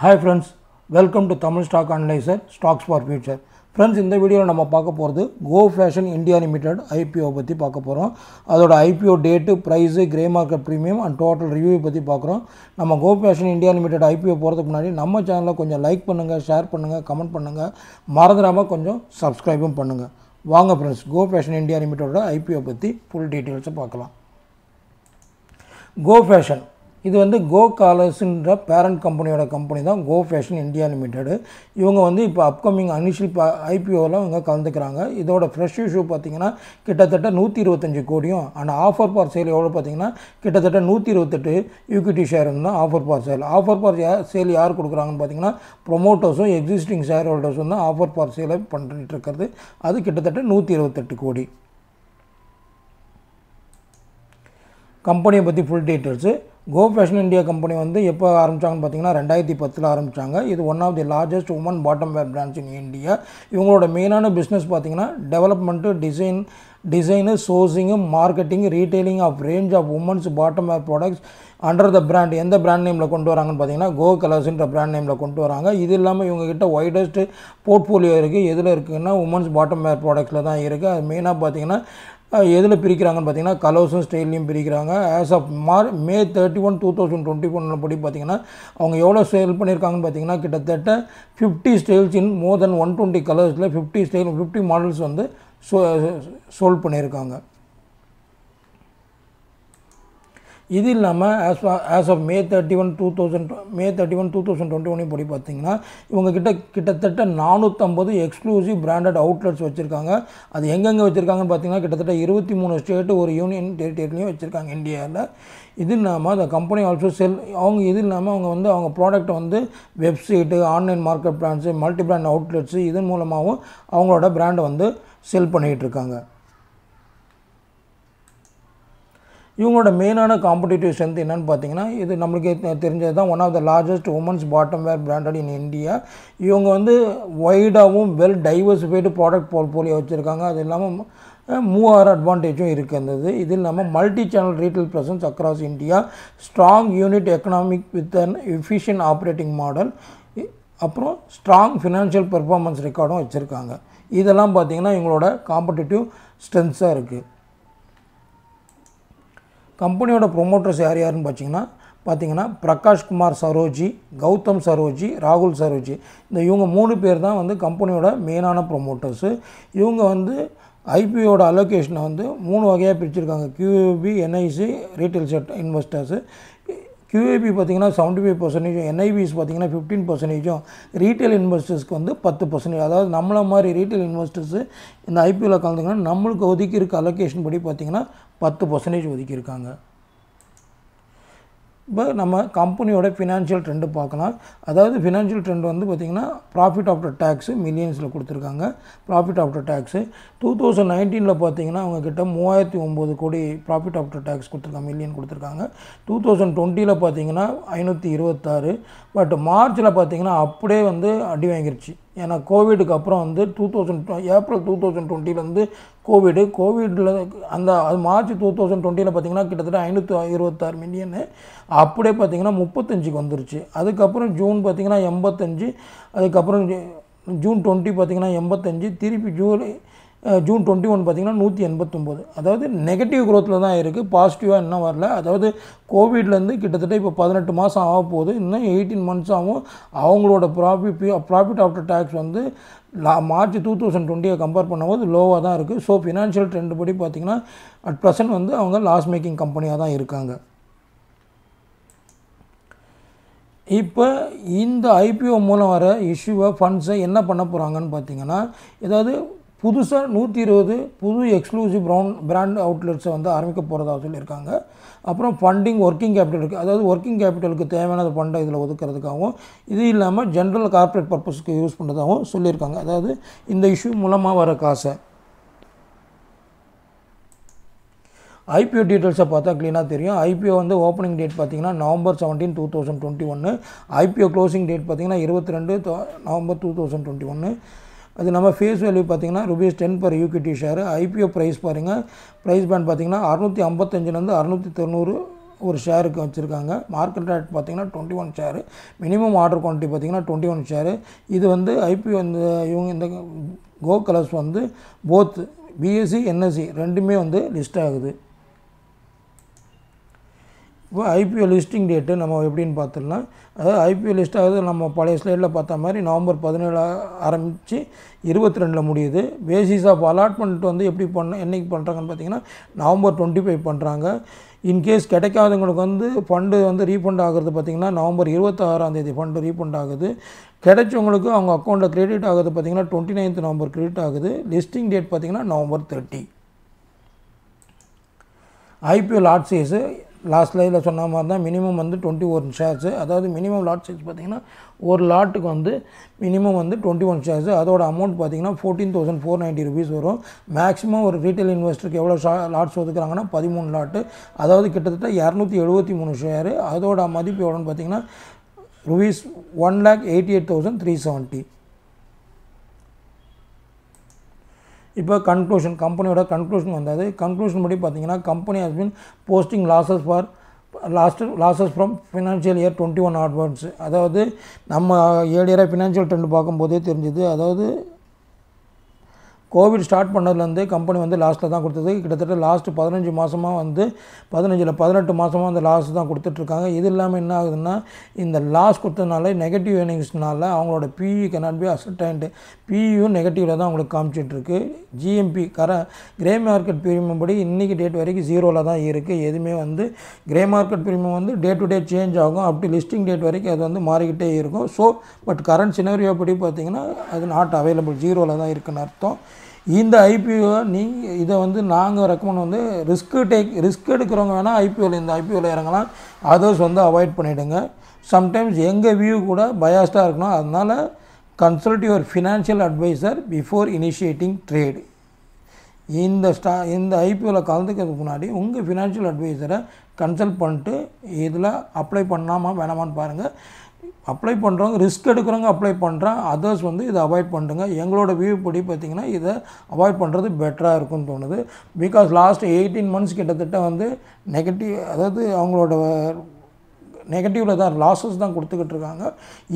Hi friends welcome to Tamil stock analyzer stocks for future friends இந்த வீடியோவில் நம்ம பார்க்க போகிறது Go Fashion India limited IPO பற்றி பார்க்க போகிறோம் அதோட IPO date price grey market premium and total review பற்றி பார்க்குறோம். நம்ம Go Fashion India limited IPO போகிறதுக்கு முன்னாடி நம்ம சேனலை கொஞ்சம் லைக் பண்ணுங்கள் ஷேர் பண்ணுங்கள் கமெண்ட் பண்ணுங்கள் மறந்துடாமல் கொஞ்சம் சப்ஸ்கிரைபும் பண்ணுங்கள் வாங்க ஃப்ரெண்ட்ஸ் கோ ஃபேஷன் இந்தியா லிமிடெடோட ஐபிஓ பற்றி ஃபுல் டீட்டெயில்ஸை பார்க்கலாம். கோ ஃபேஷன் இது வந்து கோ காலர்ஸுன்ற பேரண்ட் கம்பெனியோட கம்பெனி தான் கோ ஃபேஷன் இந்தியா லிமிடெடு இவங்க வந்து இப்போ அப்கமிங் அனிஷியல் ப ஐபிஓவில் இவங்க கலந்துக்கிறாங்க. இதோட ஃப்ரெஷ் இஷ்யூ பார்த்தீங்கன்னா கிட்டத்தட்ட நூற்றி இருபத்தஞ்சு கோடியும் அண்ட் ஆஃபர் பார் சேல் எவ்வளோ பார்த்தீங்கன்னா கிட்டத்தட்ட நூற்றி இருபத்தெட்டு ஈக்விட்டி ஷேர் தான் offer for sale offer for sale யார் கொடுக்குறாங்கன்னு பார்த்தீங்கன்னா ப்ரொமோட்டர்ஸும் எக்ஸிஸ்டிங் ஷேர் ஹோல்டர்ஸும் தான் ஆஃபர் பார் சேலை பண்ணிட்டு இருக்கிறது. அது கிட்டத்தட்ட நூற்றி இருபத்தெட்டு கோடி. கம்பெனியை பற்றி full details Go Fashion India company வந்து எப்போ ஆரம்பித்தாங்கன்னு பார்த்தீங்கன்னா ரெண்டாயிரத்தி பத்தில் ஆரம்பித்தாங்க இது one of the largest women bottom wear brand in India இவங்களோட மெயினான பிஸ்னஸ் பார்த்தீங்கன்னா development design design sourcing marketing retailing of range of women's bottom wear products under the brand எந்த பிராண்ட் நேமில் கொண்டு வராங்கன்னு பார்த்தீங்கன்னா கோ கலர்ஸ்ன்ற பிராண்ட் நேமில் கொண்டு வராங்க. இது இல்லாமல் இவங்ககிட்ட ஒய்டஸ்ட் போர்ட்ஃபோலியோ இருக்குது எதில் இருக்குதுன்னா உமன்ஸ் பாட்டம் வேர் ப்ராடக்ட்ஸில் தான் இருக்குது அது மெயினாக பார்த்தீங்கன்னா எதில் பிரிக்கிறாங்கன்னு பார்த்தீங்கன்னா கலர்ஸும் ஸ்டைல்லையும் பிரிக்கிறாங்க. ஆஸ் ஆஃப் மார் May thirty one two thousand twenty one படி பார்த்தீங்கன்னா அவங்க எவ்வளோ சேல் பண்ணியிருக்காங்கன்னு பார்த்தீங்கன்னா கிட்டத்தட்ட fifty styles in more then one twenty கலர்ஸில் ஃபிஃப்டி ஸ்டைல் ஃபிஃப்டி மாடல்ஸ் வந்து சோ சோல்வ் பண்ணியிருக்காங்க. இது இல்லாமல் as as of May thirty one two thousand May thirty one two thousand twenty one படி பார்த்தீங்கன்னா இவங்கக்கிட்ட கிட்டத்தட்ட நானூற்றம்பது எக்ஸ்க்ளூசிவ் பிராண்டட் அவுட்லெட்ஸ் வச்சுருக்காங்க. அது எங்கெங்கே வச்சுருக்காங்கன்னு பார்த்தீங்கன்னா கிட்டத்தட்ட இருபத்தி மூணு ஸ்டேட்டு ஒரு யூனியன் டெரிட்டரிலையும் வச்சுருக்காங்க இந்தியாவில் இது இல்லாமல் அந்த கம்பெனி ஆல்சோ செல் அவங்க இது இல்லாமல் அவங்க வந்து அவங்க ப்ராடக்ட்டை வந்து website online market brands multi brand outlets இதன் மூலமாகவும் அவங்களோட பிராண்டை வந்து செல் பண்ணிகிட்ருக்காங்க இருக்காங்க இவங்களோட மெயினான காம்படிட்டிவ் ஸ்ட்ரென்த் என்னென்னு பார்த்தீங்கன்னா இது நம்மளுக்கு தெரிஞ்சது தான் one of the largest women's bottom wear branded in India இவங்க வந்து ஒய்டாகவும் வெல் டைவர்சிஃபைடு ப்ராடக்ட் போர்ட்ஃபோலியோ வச்சுருக்காங்க. அது இல்லாமல் மூவாயிரம் அட்வான்டேஜும் இருக்கின்றது இது. இல்லாமல் multi channel retail presence across India strong unit economic with an efficient operating model அப்புறம் ஸ்ட்ராங் ஃபினான்ஷியல் பெர்ஃபார்மன்ஸ் ரெக்கார்டும் வச்சுருக்காங்க. இதெல்லாம் பார்த்திங்கன்னா இவங்களோட காம்படிட்டிவ் ஸ்ட்ரென்த்ஸாக இருக்குது கம்பெனியோட ப்ரொமோட்டர்ஸ் யார் யாருன்னு பார்த்தீங்கன்னா பார்த்தீங்கன்னா பிரகாஷ்குமார் சரோஜி கௌதம் சரோஜி ராகுல் சரோஜி. இந்த இவங்க மூணு பேர் தான் வந்து கம்பெனியோட மெயினான ப்ரொமோட்டர்ஸு இவங்க வந்து ஐபிஓட அலோகேஷனை வந்து மூணு வகையாக பிரிச்சிருக்காங்க. QIB NIC retail set investors QIB பார்த்திங்கன்னா செவன்ட்டி ஃபைவ் பர்சன்டேஜும் என்ஐபிஸ் பார்த்திங்கன்னா ஃபிஃப்டீன் பர்சன்டேஜும் ரீட்டைல் இன்வெஸ்டர்ஸ்க்கு வந்து பத்து பர்சன்டேஜ் அதாவது நம்மளை மாதிரி ரீட்டைல் இன்வெஸ்டர்ஸு இந்த ஐபிஓவில் கலந்துங்கன்னா நம்மளுக்கு ஒதுக்கி இருக்க அலோகேஷன் படி பார்த்திங்கன்னா பத்து பர்சன்டேஜ் ஒதுக்கியிருக்காங்க. இப்போ நம்ம கம்பெனியோட ஃபினான்ஷியல் ட்ரெண்டு பார்க்கலாம். அதாவது ஃபினான்ஷியல் ட்ரெண்ட் வந்து பார்த்திங்கன்னா ப்ராஃபிட் ஆஃப்டர் டேக்ஸு மில்லியன்ஸில் கொடுத்துருக்காங்க. Profit after tax two thousand நைன்டீனில் பார்த்தீங்கன்னா அவங்கக்கிட்ட மூவாயிரத்தி ஒம்பது கோடி ப்ராஃபிட் ஆஃப்டர் டேக்ஸ் கொடுத்துருக்காங்க மில்லியன் கொடுத்துருக்காங்க. டூ தௌசண்ட் டுவெண்ட்டியில் பார்த்தீங்கன்னா ஐநூற்றி இருபத்தாறு. பட் மார்ச்சில் பார்த்தீங்கன்னா அப்படியே வந்து அடி வாங்கிருச்சு. ஏன்னா கோவிடுக்கு அப்புறம் வந்து two thousand April two thousand டுவெண்ட்டிலேருந்து Covid கோவிடில் அந்த அது மார்ச் டூ தௌசண்ட் டுவெண்ட்டியில் பார்த்தீங்கன்னா கிட்டத்தட்ட ஐநூற்றி இருபத்தாறு மில்லியனு. அப்படியே பார்த்தீங்கன்னா முப்பத்தஞ்சுக்கு வந்துருச்சு. அதுக்கப்புறம் ஜூன் பார்த்திங்கன்னா எண்பத்தஞ்சு அதுக்கப்புறம் ஜூன் டுவெண்ட்டி பார்த்திங்கன்னா எண்பத்தஞ்சு திருப்பி ஜூலை ஜூன் டுவெண்ட்டி ஒன் பார்த்திங்கன்னா நூற்றி எண்பத்தொம்போது. அதாவது நெகட்டிவ் க்ரோத்தில் தான் இருக்குது பாசிட்டிவாக இன்னும் வரல. அதாவது கோவிட்லேருந்து கிட்டத்தட்ட இப்போ பதினெட்டு மாதம் ஆக போகுது. இன்னும் எயிட்டீன் மந்த்ஸ் ஆகும் அவங்களோட ப்ராஃபிட் ப்ராஃபிட் ஆஃப்டர் டேக்ஸ் வந்து லா மார்ச் டூ தௌசண்ட் டுவெண்ட்டியை கம்பேர் பண்ணும்போது லோவாக தான் இருக்குது ஸோ ஃபினான்ஷியல் ட்ரெண்ட் படி பார்த்திங்கன்னா அட் ப்ரெசன்ட் வந்து அவங்க லாஸ் மேக்கிங் கம்பெனியாக தான் இருக்காங்க. இப்போ இந்த ஐபிஓ மூலம் வர இஷ்யூவை ஃபண்ட்ஸை என்ன பண்ண போகிறாங்கன்னு பார்த்தீங்கன்னா ஏதாவது புதுசாக நூற்றி இருபது புது எக்ஸ்க்ளூசிவ் ப்ரௌன் பிராண்ட் அவுட்லெட்ஸை வந்து ஆரம்பிக்க போகிறதா சொல்லியிருக்காங்க. அப்புறம் ஃபண்டிங் ஒர்க்கிங் கேபிட்டல் இருக்குது அதாவது ஒர்க்கிங் கேபிட்டலுக்கு தேவையான ஃபண்டை இதில் ஒதுக்கிறதுக்காகவும் இது இல்லாமல் ஜென்ரல் கார்ப்பரேட் பர்பஸ்க்கு யூஸ் பண்ணுறதாகவும் சொல்லியிருக்காங்க. அதாவது இந்த இஷ்யூ மூலமாக வர காசை. ஐபிஓ டீட்டெயில்ஸை பார்த்தா க்ளீனாக தெரியும். ஐபிஓ வந்து ஓப்பனிங் டேட் பார்த்தீங்கன்னா November seventeen two thousand twenty ஒன்று ஐபிஓ க்ளோசிங் டேட் பார்த்தீங்கன்னா இருபத்தி ரெண்டு நவம்பர் டூ தௌசண்ட் டுவெண்ட்டி ஒன்று அது நம்ம ஃபேஸ் வேல்யூ பார்த்தீங்கன்னா rupees ten per equity share IPO price பாருங்கள் ப்ரைஸ் பேண்ட் பார்த்தீங்கன்னா அறுநூற்றி ஐம்பத்தஞ்சுலேருந்து அறுநூற்றி தொண்ணூறு ஒரு ஷேருக்கு வச்சுருக்காங்க. மார்க்கெட் ரேட் பார்த்தீங்கன்னா twenty one share minimum order quantity பார்த்திங்கன்னா டுவெண்ட்டி ஒன் ஷேரு இது வந்து ஐபிஓ வந்து இவங்க இந்த கோ கலர்ஸ் வந்து போத் பிஎஸ்சி என்எஸ்சி ரெண்டுமே வந்து லிஸ்ட் ஆகுது. இப்போ ஐபிஓ லிஸ்டிங் டேட்டு நம்ம எப்படின்னு பார்த்துடலாம். அதாவது ஐபிஓ லிஸ்ட் ஆகுது நம்ம பழைய ஸ்லைடில் பார்த்த மாதிரி நவம்பர் பதினேழு ஆரம்பித்து இருபத்தி ரெண்டில் முடியுது. பேசிஸ் ஆஃப் அலாட்மெண்ட் வந்து எப்படி பண்ண என்றைக்கு பண்ணுறாங்கன்னு பார்த்தீங்கன்னா நவம்பர் டுவெண்ட்டி ஃபைவ் பண்ணுறாங்க இன்கேஸ் கிடைக்காதவங்களுக்கு வந்து ஃபண்டு வந்து ரீஃபண்ட் ஆகுறது பார்த்திங்கன்னா நவம்பர் இருபத்தாறாம் தேதி ஃபண்டு ரீஃபண்ட் ஆகுது. கிடைச்சவங்களுக்கு அவங்க அக்கௌண்ட்டில் கிரெடிட் ஆகுது பார்த்திங்கன்னா டுவெண்ட்டி நைன்த் நவம்பர் கிரெடிட் ஆகுது. லிஸ்டிங் டேட் பார்த்திங்கன்னா நவம்பர் தேர்ட்டி ஐபிஎல் ஆட்சியஸு லாஸ்ட் லைவில் சொன்ன மாதிரி தான் மினிமம் வந்து டுவெண்ட்டி ஒன் ஷேர்ஸு அதாவது மினிமம் லாட் சைஸ் பார்த்திங்கன்னா ஒரு லாட்டுக்கு வந்து மினிமம் வந்து டுவெண்ட்டி ஒன் ஷேர்ஸு அதோட அமௌண்ட் பார்த்திங்கன்னா fourteen thousand four ninety rupees வரும். மேக்ஸிமம் ஒரு ரீட்டைல் இன்வெஸ்டருக்கு எவ்வளோ ஷா லாட்ஸ் ஒதுக்குறாங்கன்னா பதிமூணு லாட்டு அதாவது கிட்டத்தட்ட இரநூத்தி எழுபத்தி மூணு ஷேரு அதோட மதிப்பு எவ்வளோன்னு பார்த்திங்கன்னா rupees one lakh eighty eight thousand three seventy இப்போ கன்க்ளூஷன் கம்பெனியோட கன்க்ளூஷன் வந்தது. கன்க்ளூஷன் படி பார்த்தீங்கன்னா company has been posting losses for last losses from financial year twenty one onwards அதாவது நம்ம ஏழியராக ஃபினான்ஷியல் ட்ரெண்ட் பார்க்கும்போதே தெரிஞ்சுது. அதாவது கோவிட் ஸ்டார்ட் பண்ணதுலேருந்தே கம்பெனி வந்து லாஸ்ட்டில் தான் கொடுத்தது. கிட்டத்தட்ட லாஸ்ட்டு பதினஞ்சு மாதமாக வந்து பதினஞ்சில் பதினெட்டு மாதமாக அந்த லாஸ் தான் கொடுத்துட்ருக்காங்க. இது இல்லாமல் என்ன ஆகுதுன்னா இந்த லாஸ் கொடுத்ததுனால நெகட்டிவ் ஏர்னிங்ஸ்னால அவங்களோட பிஇ கனாட் பி அசர்டைன்டு பிஇயும் நெகட்டிவில் தான் அவங்களுக்கு காமிச்சிட்ருக்கு. ஜிஎம்பி கர கிரே மார்க்கெட் ப்ரீமியம் படி இன்றைக்கி டேட் வரைக்கும் ஜீரோவில் தான் இருக்குது எதுவுமே வந்து கிரே மார்க்கெட் ப்ரீமியம் வந்து டே டு டே சேஞ்ச் ஆகும். அப்படி லிஸ்டிங் டேட் வரைக்கும் அது வந்து மாறிக்கிட்டே இருக்கும். ஸோ பட் கரண்ட் சினரியோ படி பார்த்திங்கன்னா அது நாட் அவைலபிள் ஜீரோவில் தான் இருக்குன்னு அர்த்தம். இந்த ஐபிஓ நீங்கள் இதை வந்து நாங்கள் ரெக்கமெண்ட் வந்து ரிஸ்க்கு டேக் ரிஸ்க் எடுக்கிறவங்க வேணால் ஐபிஓவில் இந்த ஐபிஓவில் இறங்கலாம். அதர்ஸ் வந்து அவாய்ட் பண்ணிவிடுங்க சம்டைம்ஸ் எங்கள் வியூ கூட பயாஸ்டாக இருக்கணும். அதனால் consult your financial advisor before initiating trade இந்த ஸ்டா இந்த ஐபிஓவில் கலந்துக்கிறதுக்கு முன்னாடி உங்கள் ஃபினான்ஷியல் அட்வைசரை கன்சல்ட் பண்ணிட்டு இதில் அப்ளை பண்ணாமல் வேணாமான்னு பாருங்கள் அப்ளை பண்ணுறவங்க ரிஸ்க் எடுக்கிறவங்க அப்ளை பண்ணுறான் அதர்ஸ் வந்து இதை அவாய்ட் பண்ணுங்க எங்களோட வியூ படி பார்த்திங்கன்னா இதை அவாய்ட் பண்ணுறது பெட்டராக இருக்கும்னு தோணுது. பிகாஸ் லாஸ்ட் எயிட்டீன் மந்த்ஸ் கிட்டத்தட்ட வந்து நெகட்டிவ் அதாவது அவங்களோட நெகட்டிவில் தான் லாஸஸ் தான் கொடுத்துக்கிட்டு இருக்காங்க.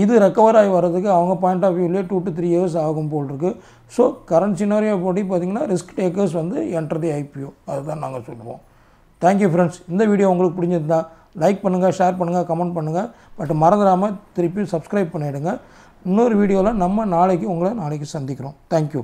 இது ரெக்கவர் ஆகி வர்றதுக்கு அவங்க பாயிண்ட் ஆஃப் வியூலேயே டூ டு த்ரீ இயர்ஸ் ஆகும் போல் இருக்குது ஸோ கரண்ட் சினாரியோ படி பார்த்திங்கன்னா ரிஸ்க் டேக்கர்ஸ் வந்து என்டர் தி ஐபிஓ அதுதான் நாங்கள் சொல்லுவோம். தேங்க்யூ ஃப்ரெண்ட்ஸ் இந்த வீடியோ உங்களுக்கு பிடிச்சிருந்தா லைக் பண்ணுங்கள் ஷேர் பண்ணுங்கள் கமெண்ட் பண்ணுங்கள் பட் மறந்துடாமல் திருப்பி சப்ஸ்கிரைப் பண்ணிவிடுங்க இன்னொரு வீடியோவில் நம்ம நாளைக்கு உங்களை நாளைக்கு சந்திக்கிறோம். தேங்க்யூ